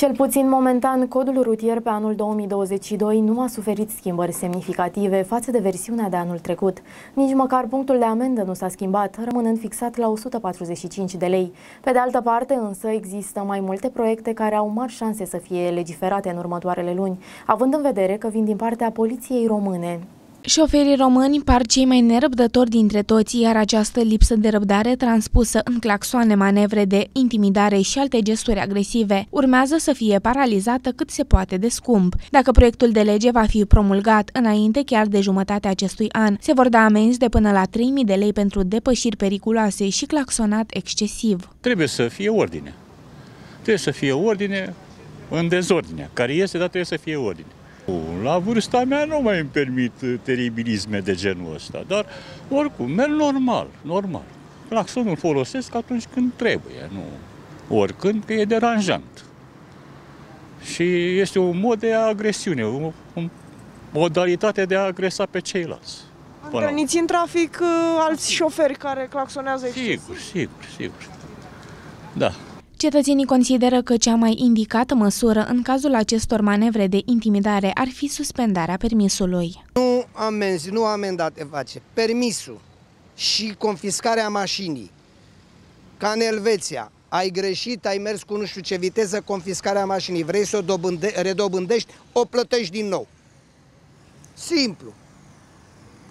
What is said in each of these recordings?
Cel puțin momentan, codul rutier pe anul 2022 nu a suferit schimbări semnificative față de versiunea de anul trecut. Nici măcar punctul de amendă nu s-a schimbat, rămânând fixat la 145 de lei. Pe de altă parte, însă, există mai multe proiecte care au mari șanse să fie legiferate în următoarele luni, având în vedere că vin din partea poliției române. Șoferii români par cei mai nerăbdători dintre toți, iar această lipsă de răbdare transpusă în claxoane, manevre de intimidare și alte gesturi agresive urmează să fie paralizată cât se poate de scump. Dacă proiectul de lege va fi promulgat înainte chiar de jumătatea acestui an, se vor da amenzi de până la 3.000 de lei pentru depășiri periculoase și claxonat excesiv. Trebuie să fie ordine. Trebuie să fie ordine în dezordine. Care este, dar trebuie să fie ordine. La vârsta mea nu mai îmi permit uh, teribilisme de genul ăsta, dar oricum, merg normal, normal. Claxonul folosesc atunci când trebuie, nu oricând, că e deranjant. Și este un mod de agresiune, o, o modalitate de a agresa pe ceilalți. Întâlniți în trafic uh, alți șoferi care claxonează excesiv? Sigur, sigur, sigur. Da. Cetățenii consideră că cea mai indicată măsură în cazul acestor manevre de intimidare ar fi suspendarea permisului. Nu amenzi, nu amendate face, permisul și confiscarea mașinii. Ca în Elveția, ai greșit, ai mers cu nu știu ce viteză, confiscarea mașinii, vrei să o dobânde, redobândești, o plătești din nou. Simplu.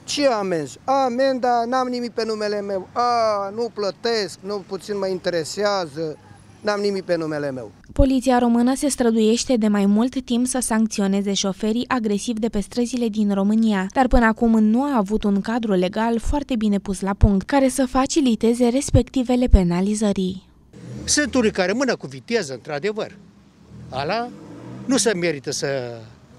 Ce amenzi? Amenda, n-am nimic pe numele meu. A, nu plătesc, nu puțin mă interesează n-am nimic pe numele meu. Poliția română se străduiește de mai mult timp să sancționeze șoferii agresivi de pe străzile din România, dar până acum nu a avut un cadru legal foarte bine pus la punct, care să faciliteze respectivele penalizării. Sunt unii care mână cu viteză, într-adevăr. Ala nu se merită să...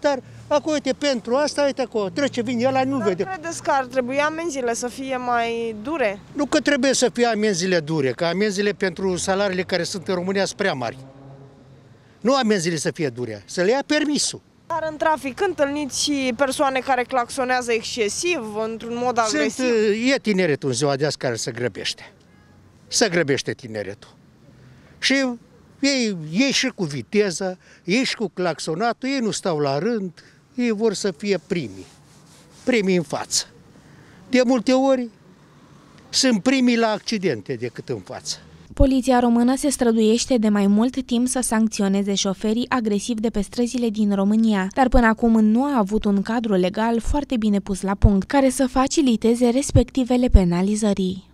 Dar Acum, uite, pentru asta, uite acolo, trece, vine ăla, nu-l vede. credeți că ar trebui amenziile să fie mai dure? Nu că trebuie să fie amenziile dure, că amenziile pentru salariile care sunt în România sunt prea mari. Nu amenziile să fie dure, să le ia permisul. Dar în trafic întâlniți și persoane care claxonează excesiv, într-un mod agresiv? Sunt, e tineretul în ziua de azi care se grăbește. Se grăbește tineretul. Și ei, ei și cu viteză, ei și cu claxonatul, ei nu stau la rând, ei vor să fie primii, primii în față. De multe ori sunt primii la accidente decât în față. Poliția română se străduiește de mai mult timp să sancționeze șoferii agresivi de pe străzile din România, dar până acum nu a avut un cadru legal foarte bine pus la punct, care să faciliteze respectivele penalizării.